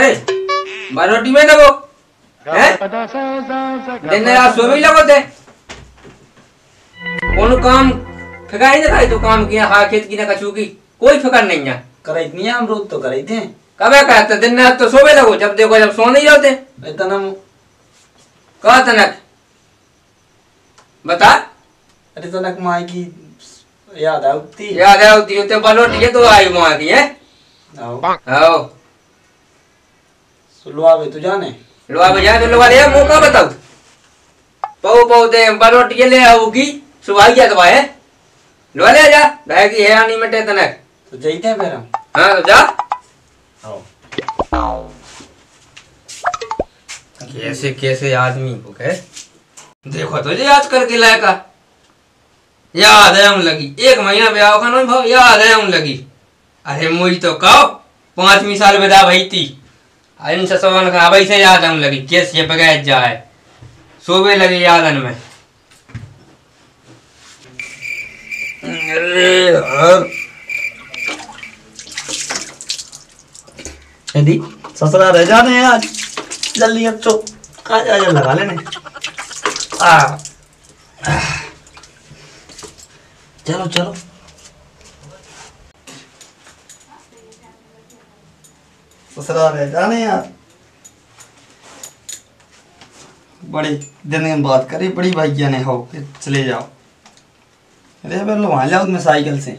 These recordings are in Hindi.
में लगो। हैं? दिन रात सो भी लगो थे कौन काम फिकाई ना खाई तो काम किया हा खेत की ना कछू की? कोई फिकर नहीं है। कराई थी हम रोज तो कराई थे। कबे कहते दिन रात तो सोवे लगो जब देखो जब सो नहीं जाते इतना कहा तनक? बता। अरे तनक माई की याद आती याद है होती बलोटी है तो आई वहाँ की है? आओ। आओ। तू जाने। लोहा बजा तो लोहा ले मौका बताओ। पौ पौ दे बलोटी ले आओगी सुबह क्या दवा है। लोहा ले जा भाई की है आनी मटे तनक तो जाते फिर हम। हाँ तो जा। आओ। कैसे कैसे आदमी को कह? देखो तो ये याद करके लायका याद है हम लगी। एक महीना ब्याह का भाव याद है हम लगी। अरे मुझ तो कहो पांचवी साल विदा भाई थी। इन ससवन का वैसे याद हम लगी कैसे ये बगैर जाए। सोबे लगे यादन में। अरे यार। यदि ससुरा रह जाने हैं आज जल्दी अब चो आ जा जा लगा लेने। आ। चलो चलो। ससुरा रह जाने यार। बड़ी दिन में बात करी, बड़ी भैया ने हो फिर चले जाओ। अरे फिर लो वहाँ जाओ मैं साइकिल से।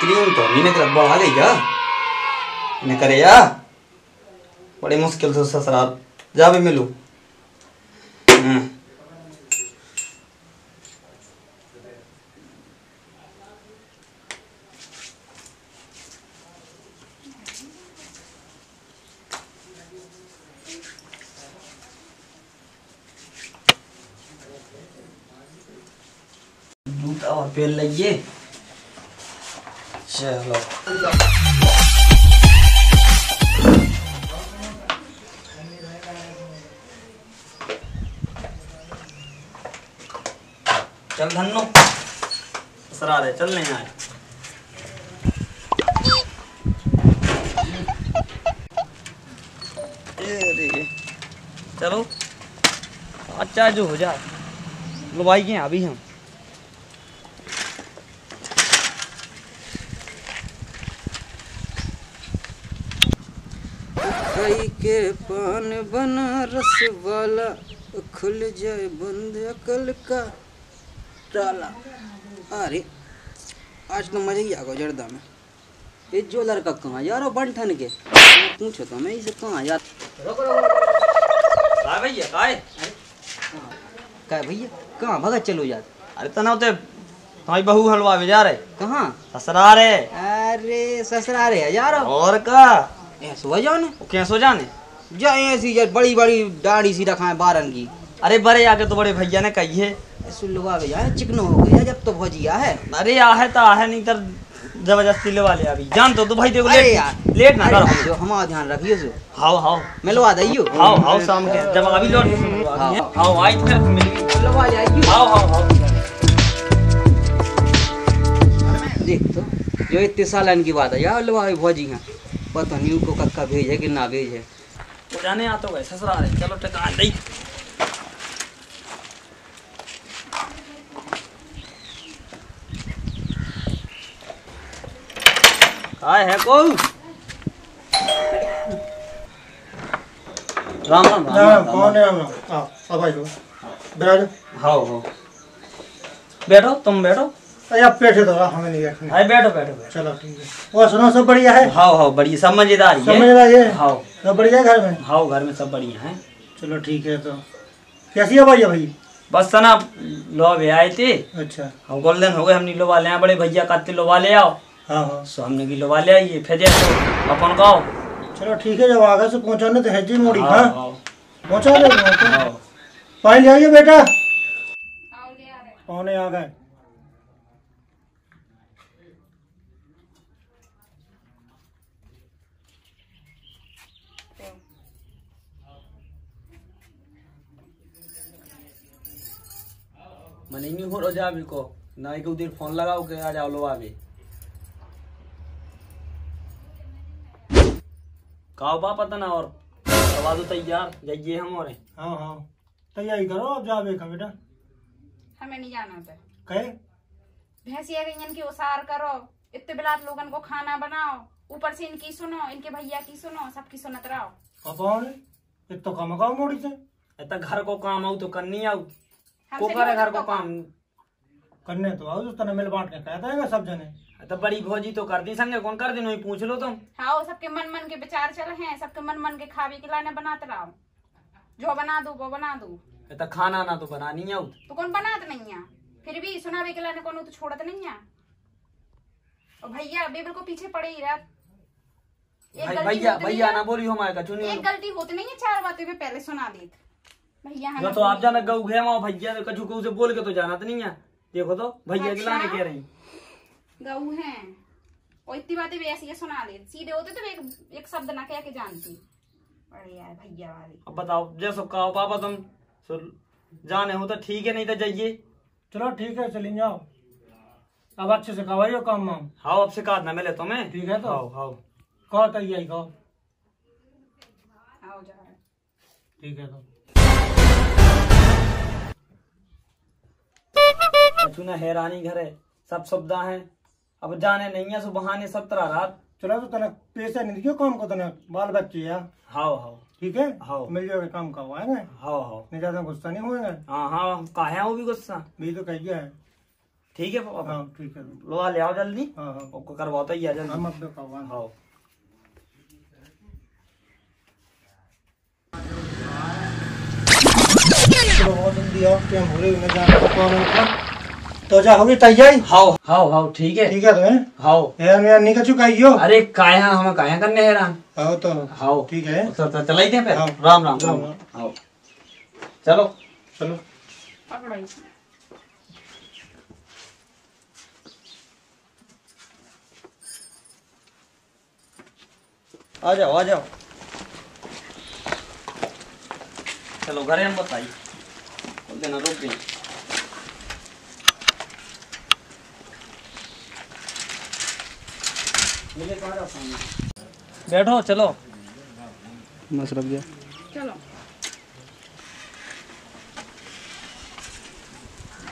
क्रीम तो नहीं निकल बढ़ा गई क्या? इन्हें करे या? बड़ी मुश्किल से ससुराल। जा भी मिलू। हम्म। और पहन लीजिए चलो। चल धन्नो। ससुरा रहे चल नहीं आए चलो। अच्छा जो हो जाए लो के अभी हम। खाई के पान बनारस वाला, खुल जाए बंद अकल का। ताला अरे आज तो मज़ा ही आ गया जर्दा में। ये जो लड़का कहाँ? यार वो बंठन के। पूछो तो मैं इसे कहाँ यार? काय भैया काय? क्या भैया? कहाँ? भगत चलो यार। अरे तना ते तुम्हारी बहू हलवा में जा रहे। कहाँ? ससुरा रे अरे ससुरा रे यार। और का? ऐसे हो जाओ ना कैसे जाने? जा ऐसी यार बड़ी बड़ी दाढ़ी सी रखा है बारन की। अरे बड़े आके तो बड़े भैया ने कही है। ऐसे लुआ गया चिकनो हो गया जब तो भजिया है। अरे आहे तो आहे नहीं तर ज़बरदस्ती लेवा ले अभी। जान तो तू भाई देखो लेट यार लेट ना करो। जो हमारा ध्यान रखियो सो हाओ हाओ। मिलवा दइयो हाओ हाओ शाम के। जब अभी लौट हाँ। हाओ। आई फिर मिल गई मिलवा ले आइयो हाओ हाओ हाओ। देख तो जो इतने सालन की बात है यार लुआ भजी हैं पता नहीं उनको कक्का भेजे कि ना भेजे वो जाने आ तो गए ससुरा रे चलो टका नहीं। काय है को राम राम राम राम कौन है राम आओ भाई को बैठ। हाओ हाओ। बैठो तुम बैठो। अरे आप बैठे तो हमें नहीं बैठने। हाय बैठो बैठो चलो ठीक है। और सुनो सब बढ़िया है? हाओ हाओ बढ़िया। सब मज़ेदार ही है। मज़ेदार है हाओ। सब बढ़िया है घर में? हाओ घर में सब बढ़िया है। चलो ठीक है तो। कैसी है भैया भाई? बस सना लो आए थे। अच्छा। हम गोल्डन हो गए हमने लोवा ले आए बड़े भैया काते लोवा ले आओ। हाँ हाँ सामने की लवा ले आइए फिर अपन का चलो ठीक है जब आगे से पहुँचाने तो है जी मोड़ी हाँ, हाँ।, हाँ पहुँचा दे हाँ। पानी ले आइए बेटा। पौने आ गए। मनेंगे हो रोजा अभी को। ना एक उधर फ़ोन लगाओ के आ जाओ लो अभी काओ बा पता ना और करवा दो तैयार। जाइए हम और। हाँ हाँ। तैयारी करो अब जावे का बेटा। हमें नहीं जाना था कहे? भैंसिया गईन की ओसार करो। इतने बिलात लोगन को खाना बनाओ। ऊपर से इनकी सुनो इनके भैया की सुनो सबकी सुनत रहो। कौन एक तो कम गाँव मोड़ी से। इतना घर को काम आऊ तो करनी आऊ। को करे घर को काम। करने तो आओ तो तने मिल बांट के कहता है सब जने? तो बड़ी भौजी तो कर दी संगे कौन कर दी नहीं पूछ लो तुम। हाँ सबके मन मन के विचार चल रहे हैं सबके मन मन के खावे के लाने बनाते रहो। जो बना दू वो बना दू। इतना खाना ना तो बनानी आऊ तो कौन बनात नहीं है? फिर भी सुनावे के लाने कौन तो छोड़त नहीं है? और भैया बेबल को पीछे पड़े ही गलती भैया भैया ना बोली हमारे का चुनी एक गलती होती नहीं है चार बातें में पहले सुना देत भैया तो आप जाना गऊ घे भैया तो कछु कछु से बोल के तो जाना तो नहीं है। देखो तो भैया के अच्छा। लाने कह रही। गऊ हैं। और इतनी बातें भी ऐसी सुना दे। सीधे होते तो एक एक शब्द ना कह के जानती। बड़े यार भैया वाले। अब बताओ जैसो कहो पापा तुम जाने हो तो ठीक है नहीं तो जाइए। चलो ठीक है चलिए जाओ। अब अच्छे से कवाइयो काम वाम हाँ अब शिकायत ना मिले तुम्हें। ठीक है तो। हाँ हाँ कहो कहो आओ जा। रहे ठीक है तो? कछु ना हैरानी घर है सब सुविधा है। अब जाने नहीं है सुबह बहाने सब तरह रात। चलो तो तने पैसे नहीं दियो काम को तने बाल बच्चे या? हाँ हाँ ठीक है? हाँ। मिल जाओगे काम करवाएँगे हाँ हाँ नहीं ज़्यादा गुस्सा नहीं होएगा? हाँ हाँ कहा है वो भी गुस्सा? भी तो कहिए है। ठीक है पापा हाँ ठीक है। लो आ ले आओ जल्दी। हाँ हाँ। उसको करवाओ तो ही आ जल्दी। हम तो करवा हाँ। बहुत जल्दी आओ टाइम हो रही है जाने का काम है। अपना। तो जा होगी तैयारी? हाँ हाँ हाँ ठीक है। ठीक है तो है? हाँ यार यार नहीं कछु कहियो अरे काया हमें काया करने हैरान। आओ तो हाँ ठीक है। तो तो चला थे फिर? हाँ। राम राम राम। राम हाँ चलो। चलो। आ जाओ आ जाओ। चलो घरे हम बताइए। देना रुक गई बैठो चलो। रख गया चलो।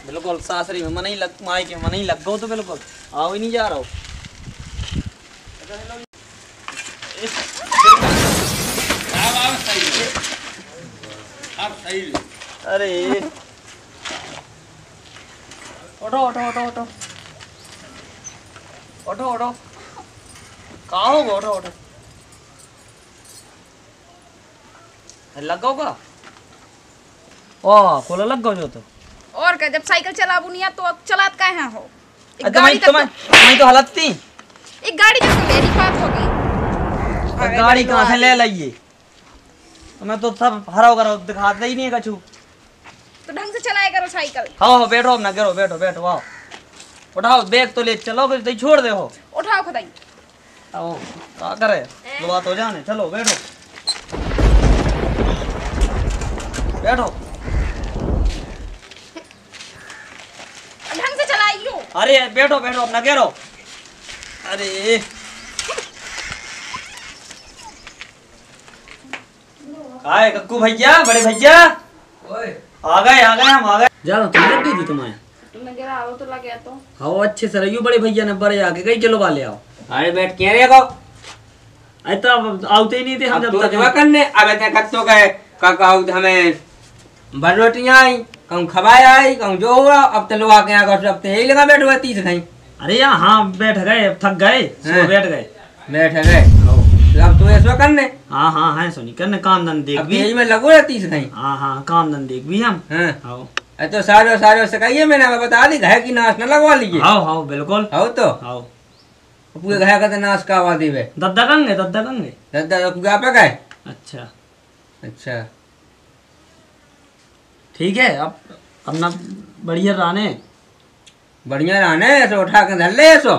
बिल्कुल सासरी में मन ही लग माई के मन ही लग गो तो बिल्कुल। आओ ही नहीं जा रहा हो। अरे। उठो उठो उठो उठो। उठो उठो। कहाँ हो उठो उठो। लग का ओ खोला लग जो तो। और क्या जब साइकिल चला बुनिया तो चलात का है हो एक गाड़ी तुम्हें तक तुम्हें तुम्हें तो हालत थी। एक गाड़ी तक तो मेरी बात हो गई। गाड़ी कहाँ से ले लाइए? मैं तो सब हरा करो दिखाते ही नहीं है कछु। तो ढंग से चलाया करो साइकिल। हाँ हाँ बैठो अब ना करो बैठो बैठो आओ उठाओ बैग तो ले चलो तो छोड़ दे हो। उठाओ खुदाई। आओ क्या करे लो बात हो जाने चलो बैठो। बैठो। ढंग से चलाइयो अरे बैठो बैठो अपना कह रहो अरे। आए कक्कू भैया बड़े भैया। ओए। आ गए आ गए हम आ गए। ज़्यादा तुम लग गई थी तुम्हें। तुमने गिरा आओ तो लगे तो। हाँ अच्छे से रहियो बड़े भैया ने बड़े आके कहीं चलो वाले आओ। अरे बैठ के रे गो अरे तो अब आते ही नहीं थे हम जब तो तक। करने अब इतने कत्तो गए। का कहूँ हमें भर रोटियाँ आई कहूँ आई कहूँ जो हुआ अब तो आकर अब तो यही लगा बैठ हुआ तीस कहीं अरे यार हाँ बैठ गए थक गए हाँ। बैठ गए। बैठ गए। तो अब तो ऐसा करने। हाँ हाँ है सोनी करने काम धन देख भी। यही में लगो रहा तीस कहीं हाँ हाँ काम धन देख भी हम। हाँ। हाँ तो सारे सारे से कहिए मैंने बता दी घर की नाश न लगवा लीजिए। हाँ हाँ बिल्कुल। हो तो। हाँ पूरे घर का नाश वे दद्दा कंगे दद्दा कंगे दादा तो पूरा पे गए अच्छा अच्छा ठीक है अब अब ना बढ़िया राने बढ़िया रहने ऐसे उठा के धर ले ऐसो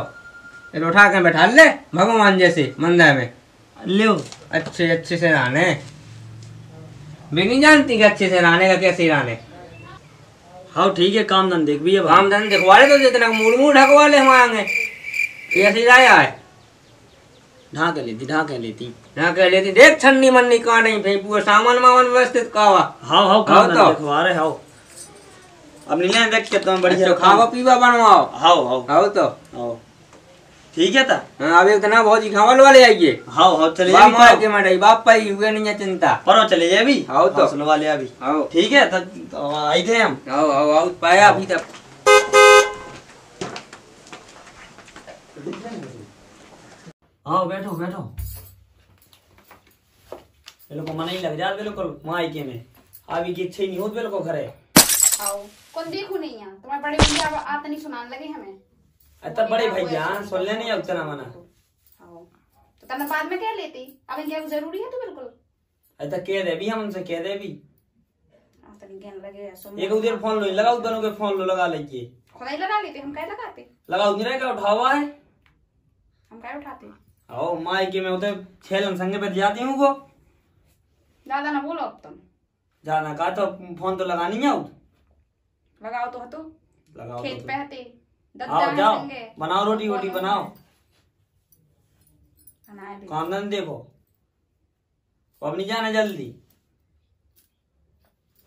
ऐसे उठा के बैठा ले भगवान जैसे मंदिर में लियो अच्छे अच्छे से रहने भी नहीं जानती कि अच्छे से रहने का कैसे रहने हाँ ठीक है काम धंधे भी है काम धन दिखवा ले तो जितना मूड मूड ढकवा ले हम आएँगे कैसे है? ढाक लेती ढाक लेती। लेती देख छन्नी मन्नी कहाँ नहीं भाई पूरा सामान वामान व्यवस्थित कावा हाँ हाँ हाँ तो। रहे हाँ अब नीले देख के तुम्हें बढ़िया अच्छा खावा पीवा बनवाओ। हाँ हाँ तो। हाँ ठीक है ता? हाँ अब एक तना बहुत ही खावल वाले आइए। हाँ हाँ चले बाप जाए मार के मटाई बाप पाई हुए नहीं है चिंता। परो चले अभी। हाँ तो। सुनवा अभी। आओ ठीक है तो, तो आई थे हम। आओ आओ आओ पाया अभी तक। हाँ बैठो बैठो। मेरे को मना ही लग जाए बिल्कुल मायके में अभी की इच्छा ही नहीं हो बिल्कुल घरे। आओ कौन देखू नहीं यहाँ तुम्हारे बड़े भैया अब आते नहीं सुनाने लगे हमें। अतः बड़े भैया सुन ले नहीं अब चना मना। आओ। तो तब बाद में कह लेती अब इनके ज़रूरी है तो बिल्कुल। अतः कह दे भी हम उनसे कह दे भी। एक उधर फ़ोन लो लगाओ दोनों के फ़ोन लो लगा लीजिए खुदा ही लगा लेते हम क्या लगाते? लगाओ नहीं रहेगा उठा हुआ है। हम क्या उठाते आओ मायके में उधर छेलन संगे पे जाती हूँ वो। ज़्यादा ना बोलो अब तुम। जाना कहा तो फ़ोन तो लगानी है। लगाओ तो हतो लगाओ खेत तो। पे हते आओ जाओ। बनाओ रोटी वोटी बनाओ। काम धंधे देखो। अब नहीं जाना जल्दी।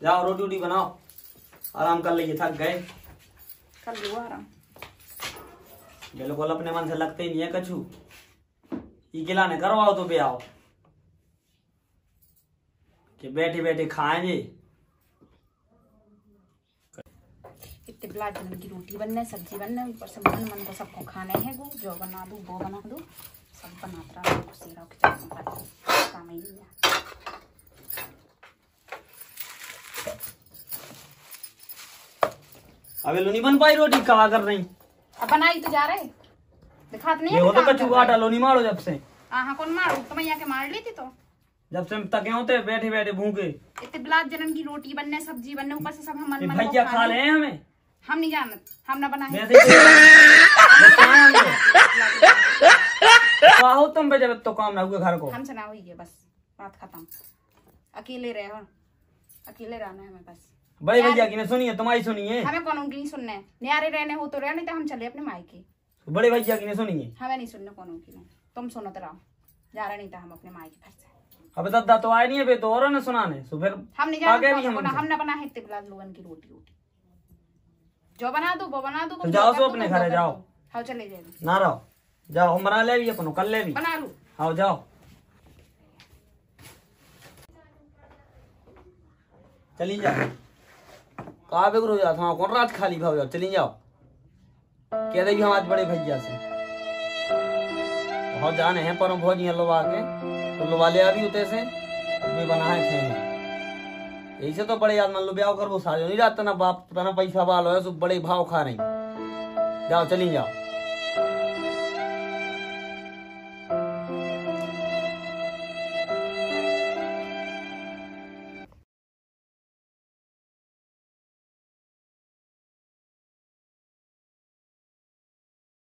जाओ रोटी वोटी बनाओ। आराम कर लीजिए थक गए। कर लो आराम। बिल्कुल अपने मन से लगते ही नहीं है कछु। ई खिलाने करवाओ तो पे आओ कि बैठे बैठे खाएँगे। इतने बिला जन्म की रोटी बनने सब्ज़ी बनने ऊपर से मन मन को सबको खाने हैं वो। जो बना दूँ वो बना दूँ। सब बनाता रहा खुशी रहो काम ही नहीं है अबे लो नहीं बन पाई रोटी कहा कर रही? अब बनाई तो जा रहे दिखात नहीं ये है तो काम कछु कर रहे। आटा लो नहीं मारो जब से। हाँ कौन मारो? तुम यहाँ के मार लेती तो। जब से हम तके होते बैठे बैठे भूखे। इतने बिलात जनम की रोटी बनने सब्ज़ी बनने ऊपर से सब हम मन मन को भैया खा। ले। हैं हमें? हम नहीं जानत हम ना बनाए। वैसे ही तो। हो तुम पे जब तो काम ना हुए घर को। हमसे ना हुई है बस। बात खत्म। अकेले रहे हो। अकेले रहना है हमें बस। बड़े भैया की ने सुनी है तुम्हारी सुनी है? हमें कौन की नहीं सुनने? न्यारे रहने हो तो रहे नहीं तो हम चले अपने मायके। बड़े भैया की ने सुनी है? हमें नहीं सुनने कौन की तुम सुनो तो रहो। जा रहे नहीं तो हम अपने मायके फिर से। अब दादा तो आए नहीं है बे तो और ने सुनाने। सो फिर हम नहीं आगे जानते हम ना बना है इतने बिलात लोगन की रोटी रोटी। जो बना दो वो बना दो तो जाओ सो अपने घर जाओ। हाँ चले जाए ना रहो। जाओ हम बना ले भी अपन कर ले भी बना लू। आओ जाओ। चली जाओ कहा बेगर हो जाओ हाँ कौन रात खाली भाव जाओ, चली जाओ। कह दे हम आज बड़े भैया से। बहुत जाने हैं परम भोज यहाँ लोग आके तो लोग वाले अभी उते से अभी बना है खेने। ऐसे तो बड़े याद मान लो, ब्याह कर वो साजो नहीं जाता ना बाप, ना पैसा वालो हो सो बड़े भाव खा रहे जाओ, चली जाओ।